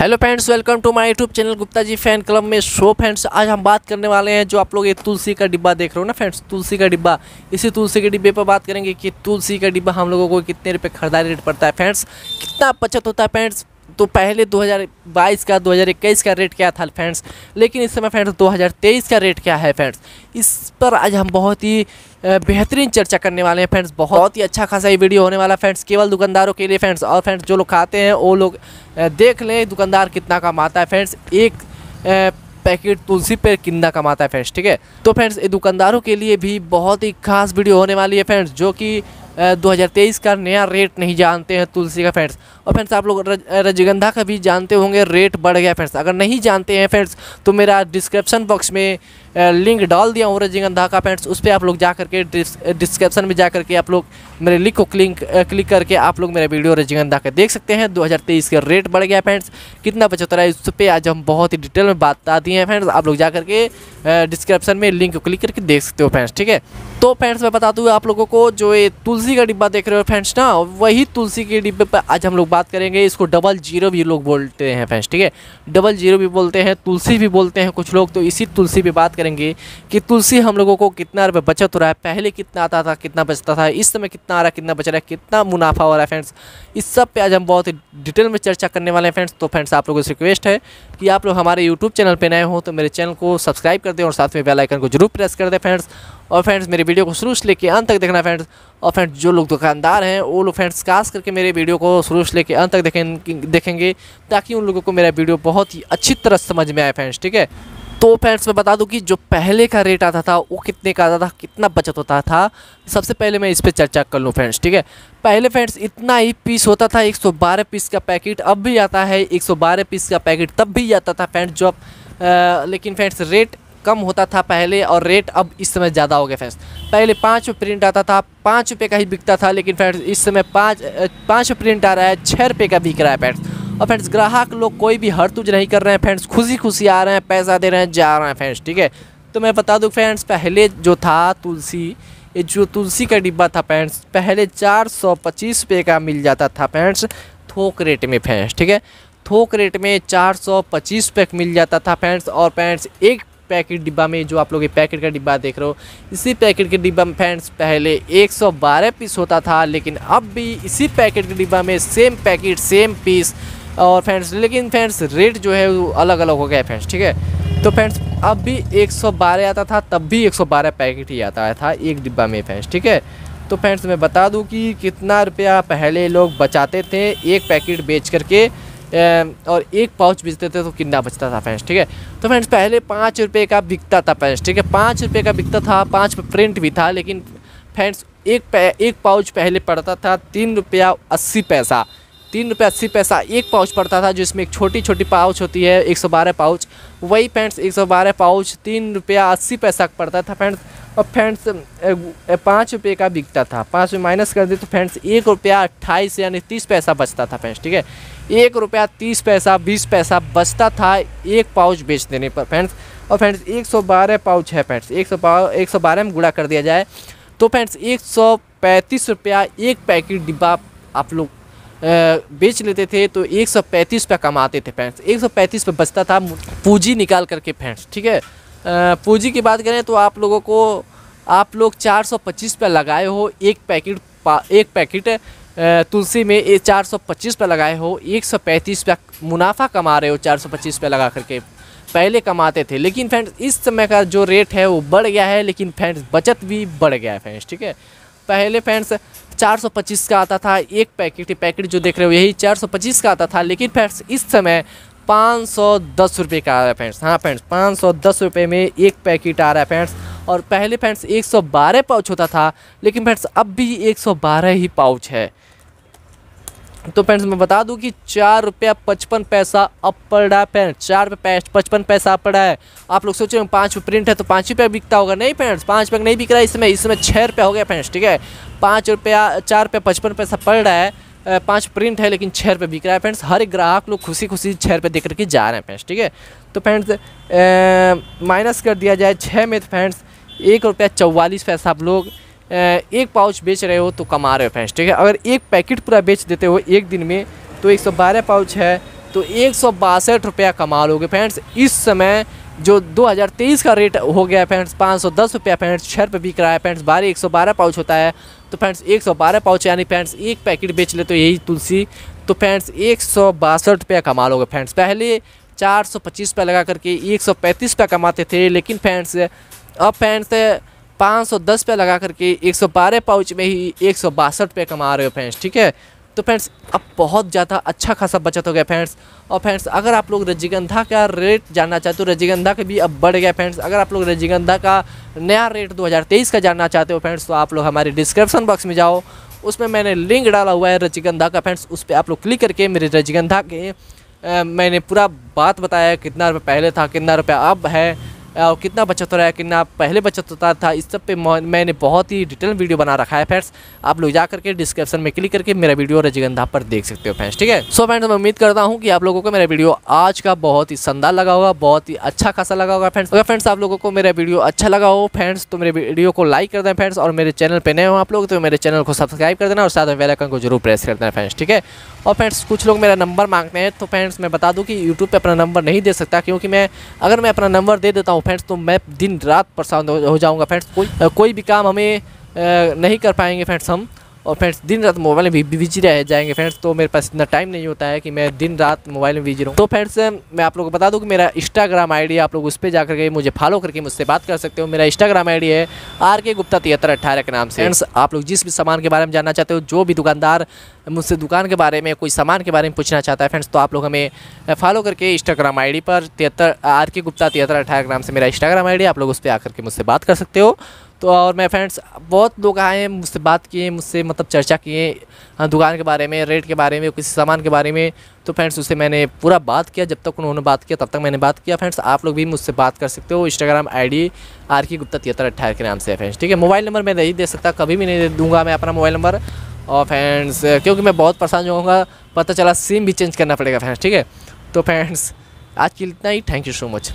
Hello friends welcome to my YouTube channel Gupta ji fan club में so friends आज हम बात करने वाले हैं जो आप लोग ये तुलसी का डिब्बा देख रहे हो ना फ्रेंड्स तुलसी का डिब्बा। इसी तुलसी के डिब्बे पर बात करेंगे कि तुलसी का डिब्बा हम लोगों को कितने रुपए खरीदारी रेट पड़ता है फ्रेंड्स कितना बचत होता है फ्रेंड्स तो पहले 2022 का 2021 का रेट क्या था फ्रेंड्स लेकिन इस समय फ्रेंड्स 2023 का रेट क्या है फ्रेंड्स इस पर आज हम बहुत ही बेहतरीन चर्चा करने वाले हैं फ्रेंड्स, बहुत ही अच्छा खासा ये वीडियो होने वाला फ्रेंड्स, केवल दुकानदारों के लिए फ्रेंड्स, और फ्रेंड्स जो लोग खाते हैं, वो लोग देख लें दुकानदार कितना कमाता है फ्रेंड्स, एक पैकेट तुलसी पे कितना कमाता है फ्रेंड्स, ठीक है? तो फ्रेंड्स, ये दुकानदारों के लिए भी बहुत ही खास वीडियो होने वाली है फ्रेंड्स, जो कि 2023 का नया रेट नहीं जानते हैं तुलसी का फ्रेंड्स। और फ्रेंड्स, आप लोग रजगंधा का भी जानते होंगे, रेट बढ़ गया फ्रेंड्स, अगर नहीं जानते हैं फ्रेंड्स तो मेरा डिस्क्रिप्शन बॉक्स में लिंक डाल दिया हूँ रजगंधा का फ्रेंड्स उस पर आप लोग जा करके डिस्क्रिप्शन में जा करके आप लोग मेरे लिंक को क्लिक क्लिक करके आप लोग मेरा वीडियो रजगंधा का देख सकते हैं। 2023 का रेट बढ़ गया फ्रेंड्स कितना बचत रहा है, उस पर आज हम बहुत ही डिटेल में बता दिए हैं फ्रेंड्स आप लोग जा करके डिस्क्रिप्शन में लिंक को क्लिक करके देख सकते हो फ्रेंड्स ठीक है? तो फ्रेंड्स मैं बता दूँ आप लोगों को, जो ये तुलसी का डिब्बा देख रहे हो फ्रेंड्स ना, वही तुलसी के डिब्बे पर आज हम लोग बात करेंगे। इसको डबल ज़ीरो भी लोग बोलते हैं फ्रेंड्स ठीक है? डबल ज़ीरो भी बोलते हैं, तुलसी भी बोलते हैं कुछ लोग तो इसी तुलसी पे बात करेंगे कि तुलसी हम लोगों को कितना रुपये बचत हो रहा है, पहले कितना आता था, कितना बचता था, इस समय कितना आ रहा है, कितना बच रहा है, कितना मुनाफा हो रहा है फ्रेंड्स। इस सब पे आज हम बहुत ही डिटेल में चर्चा करने वाले हैं फ्रेंड्स। तो फ्रेंड्स, आप लोगों से रिक्वेस्ट है कि आप लोग हमारे यूट्यूब चैनल पर नए हो तो मेरे चैनल को सब्सक्राइब कर दें और साथ में बेलाइकन को ज़रूर प्रेस कर दें फ्रेंड्स। और फ्रेंड्स, मेरे वीडियो को शुरू से लेके अंत तक देखना फ्रेंड्स। और फ्रेंड्स, जो लोग दुकानदार हैं, वो लोग फ्रेंड्स, खास करके मेरे वीडियो को शुरू से लेके अंत तक देखें, देखेंगे, ताकि उन लोगों को मेरा वीडियो बहुत ही अच्छी तरह समझ में आए फ्रेंड्स, ठीक है? तो फ्रेंड्स मैं बता दूँ कि जो पहले का रेट आता था, वो कितने का आता था, कितना बचत होता था, सबसे पहले मैं इस पर चर्चा कर लूँ फ्रेंड्स ठीक है? पहले फ्रेंड्स इतना ही पीस होता था 112 पीस का पैकेट अब भी आता है 112 पीस का पैकेट तब भी आता था फ्रेंड्स जो अब लेकिन फ्रेंड्स रेट कम होता था पहले और रेट अब इस समय ज़्यादा हो गया फ्रेंड्स पहले पाँच प्रिंट आता था, पाँच रुपये का ही बिकता था, लेकिन फ्रेंड्स इस समय पाँच पाँच प्रिंट आ रहा है छः रुपये का बिक रहा है फ्रेंड्स और फ्रेंड्स ग्राहक लोग कोई भी हरतुज नहीं कर रहे हैं फ्रेंड्स खुशी खुशी आ रहे हैं, पैसा दे रहे हैं, जा रहे हैं फ्रेंड्स ठीक है? तो मैं बता दूँ फ्रेंड्स पहले जो था तुलसी, ये जो तुलसी का डिब्बा था फ्रेंड्स पहले चार सौ पच्चीस रुपये का मिल जाता था फ्रेंड्स थोक रेट में फ्रेंड्स ठीक है? थोक रेट में चार सौ पच्चीस रुपये मिल जाता था फ्रेंड्स और फ्रेंड्स एक पैकेट डिब्बा में जो आप लोग पैकेट का डिब्बा देख रहे हो, इसी पैकेट के डिब्बा में फ्रेंड्स पहले 112 पीस होता था, लेकिन अब भी इसी पैकेट के डिब्बा में सेम पैकेट सेम पीस और फ्रेंड्स लेकिन फ्रेंड्स रेट जो है वो अलग अलग हो गया फ्रेंड्स ठीक है? तो फ्रेंड्स अब भी 112 आता था, तब भी 112 पैकेट ही आता था, एक डिब्बा में फ्रेंड्स ठीक है? तो फ्रेंड्स मैं बता दूँ कि कितना रुपया पहले लोग बचाते थे, एक पैकेट बेच करके और एक पाउच बेचते थे तो कितना बचता था फ्रेंड्स ठीक है? तो फ्रेंड्स पहले पाँच रुपये का बिकता था फ्रेंड्स ठीक है? पाँच रुपये का बिकता था, पाँच प्रिंट भी था, लेकिन फ्रेंड्स एक एक पाउच पहले पड़ता था, तीन रुपया अस्सी पैसा। तीन रुपये अस्सी पैसा एक पाउच पड़ता था, जिसमें एक छोटी छोटी पाउच होती है, एक सौ बारह पाउच। वही फ्रेंड्स एक सौ बारह पाउच, तीन रुपया अस्सी पैसा पड़ता था फ्रेंड्स और फ्रेंड्स पाँच रुपये का बिकता था। पाँच में माइनस कर दे तो फ्रेंड्स एक रुपया अट्ठाईस यानी तीस पैसा बचता था फ्रेंड्स ठीक है? एक रुपया तीस पैसा, बीस पैसा बचता था एक पाउच बेच देने पर फ्रेंड्स और फ्रेंड्स एक सौ बारह पाउच है फ्रेंड्स एक सौ एक सौ बारह में गुड़ा कर दिया जाए तो फ्रेंड्स एक सौ पैंतीस रुपया एक पैकेट डिब्बा आप लोग बेच लेते थे तो एक सौ पैंतीस पे कमाते थे फ्रेंड्स एक सौ पैंतीस पे बचता था पूंजी निकाल करके फ्रेंड्स ठीक है? पूंजी की बात करें तो आप लोगों को, आप लोग चार सौ पच्चीस पे लगाए हो, एक पैकेट एक पैकेट तुलसी में चार सौ पच्चीस पे लगाए हो, एक सौ पैंतीस पे मुनाफा कमा रहे हो चार सौ पच्चीस पे लगा करके, पहले कमाते थे। लेकिन फ्रेंड्स इस समय का जो रेट है वो बढ़ गया है, लेकिन फ्रेंड्स बचत भी बढ़ गया है फ्रेंड्स ठीक है? पहले फ्रेंड्स 425 का आता था, एक पैकेट पैकेट जो देख रहे हो, यही 425 का आता था, लेकिन फ्रेंड्स इस समय पाँच सौ दस रुपये का आ रहा है फ्रेंड्स हाँ फ्रेंड्स पाँच सौ दस रुपये में एक पैकेट आ रहा है फ्रेंड्स और पहले फ्रेंड्स एक सौ बारह पाउच होता था, लेकिन फ्रेंड्स अब भी एक सौ बारह ही पाउच है। तो फ्रेंड्स मैं बता दूँ कि चार रुपया पचपन पैसा अप पड़ रहा है फ्रेंड्स चार रुपये पचपन पैसा अप पड़ा है। आप लोग सोच रहे हो पाँच प्रिंट है तो पाँच रुपये बिकता होगा। नहीं फ्रेंड्स पाँच रुपये नहीं बिक रहा है इसमें इसमें छः रुपया हो गया फ्रेंड्स ठीक है? पाँच रुपया, चार रुपया पचपन पैसा पड़ रहा है पाँच प्रिंट है लेकिन छः रुपये बिक रहा है फ्रेंड्स हर एक ग्राहक लोग खुशी खुशी छः रुपये दे करके जा रहे हैं फ्रेंड्स ठीक है? तो फ्रेंड्स माइनस कर दिया जाए छः में तो फ्रेंड्स एक रुपया चौवालीस पैसा आप लोग एक पाउच बेच रहे हो तो कमा रहे हो फ्रेंड्स ठीक है? अगर एक पैकेट पूरा बेच देते हो एक दिन में तो 112 पाउच है तो एक सौ बासठ रुपया कमा लोगे फ्रेंड्स इस समय जो 2023 का रेट हो गया फ्रेंड्स पाँच सौ दस रुपया फ्रेंड्स छः रुपये बिक रहा है फ्रेंड्स बारह, एक सौ बारह पाउच होता है तो फ्रेंड्स एक सौ बारह पाउच, यानी फ्रेंड्स एक पैकेट बेच ले तो यही तुलसी तो फ्रेंड्स एक सौ बासठ रुपया कमा लोगे फ्रेंड्स पहले चार सौ पच्चीस रुपया लगा करके एक सौ पैंतीस रुपया कमाते थे, लेकिन फ्रेंड्स अब फ्रेंड्स पाँच सौ दस रुपया लगा करके एक सौ बारह पाउच में ही एक सौ बासठ रुपये कमा रहे हो फ्रेंड्स ठीक है? तो फ्रेंड्स अब बहुत ज़्यादा अच्छा खासा बचत हो गया फ्रेंड्स और फ्रेंड्स अगर आप लोग रजनीगंधा का रेट जानना चाहते हो रजनीगंधा का भी अब बढ़ गया फ्रेंड्स अगर आप लोग रजनीगंधा का नया रेट 2023 का जानना चाहते हो फ्रेंड्स तो आप लोग हमारे डिस्क्रिप्शन बॉक्स में जाओ। उसमें मैंने लिंक डाला हुआ है रजनीगंधा का फ्रेंड्स उस पर आप लोग क्लिक करके मेरे रजनीगंधा के आ, मैंने पूरा बात बताया कितना रुपये पहले था कितना रुपया अब है। और कितना बचत हो रहा है, कितना पहले बचत होता था, इस सब पे मैंने बहुत ही डिटेल वीडियो बना रखा है, फ्रेंड्स। आप लोग जा करके डिस्क्रिप्शन में क्लिक करके मेरा वीडियो रजगंधा पर देख सकते हो, फ्रेंड्स, ठीक है? सो, फ्रेंड्स, मैं उम्मीद करता हूँ कि आप लोगों को मेरा वीडियो आज का बहुत ही शानदार लगा होगा, बहुत ही अच्छा खासा लगा होगा, फ्रेंड्स। अगर, फ्रेंड्स, आप लोगों को मेरा वीडियो अच्छा लगा हो, फ्रेंड्स तो मेरे वीडियो को लाइक कर दें, फ्रेंड्स, और मेरे चैनल पर नए हो आप लोग तो मेरे चैनल को सब्सक्राइब कर देना और साथ में बेलाइकन को ज़रूर प्रेस कर देना, फ्रेंड्स, ठीक है? और, फ्रेंड्स, कुछ लोग मेरा नंबर मांगते हैं तो फ्रेंड्स, मैं बता दूँ कि यूट्यूब पर अपना नंबर नहीं दे सकता, क्योंकि मैं, अगर मैं अपना नंबर दे देता हूँ फ्रेंड्स तो मैं दिन रात परेशान हो जाऊँगा फ्रेंड्स। कोई कोई भी काम हमें नहीं कर पाएँगे फ्रेंड्स हम। और फ्रेंड्स, दिन रात मोबाइल में बिज़ी रह जाएँगे। फ्रेंड्स तो मेरे पास इतना टाइम नहीं होता है कि मैं दिन रात मोबाइल में बिज़ी रहूँ। तो फ्रेंड्स, मैं आप लोगों को बता दूँ कि मेरा इंस्टाग्राम आईडी आप लोग उस पर जा करके मुझे फॉलो करके मुझसे बात कर सकते हो। मेरा इंस्टाग्राम आईडी है आर के गुप्ता तिहत्तर अट्ठारह के नाम से। फ्रेंड्स, आप लोग जिस भी सामान के बारे में जानना चाहते हो, जो भी दुकानदार मुझसे दुकान के बारे में, कोई सामान के बारे में पूछना चाहता है, फ्रेंड्स तो आप लोग हमें फॉलो करके इंस्टाग्राम आई पर तिहत्तर आर के गुप्ता तिहत्तर अट्ठारह के नाम से मेरा इंस्टाग्राम आई आप लोग उस पर आकर के मुझसे बात कर सकते हो। तो और मैं फ्रेंड्स बहुत लोग आए हैं मुझसे बात किए मुझसे मतलब चर्चा किए हाँ, दुकान के बारे में रेट के बारे में किसी सामान के बारे में। तो फ्रेंड्स उससे मैंने पूरा बात किया। जब तक उन्होंने बात किया तब तक मैंने बात किया। फ्रेंड्स आप लोग भी मुझसे बात कर सकते हो। इंस्टाग्राम आई डी आर की गुप्ता तिहत्तर अट्ठारह के नाम से फ्रेंड्स ठीक है? मोबाइल नंबर मैं नहीं दे सकता कभी भी नहीं दूँगा मैं अपना मोबाइल नंबर और फ्रेंड्स क्योंकि मैं बहुत परेशान होऊँगा पता चला सिम भी चेंज करना पड़ेगा फ्रेंड्स ठीक है? तो फ्रेंड्स आज के लिए इतना ही। Thank you so much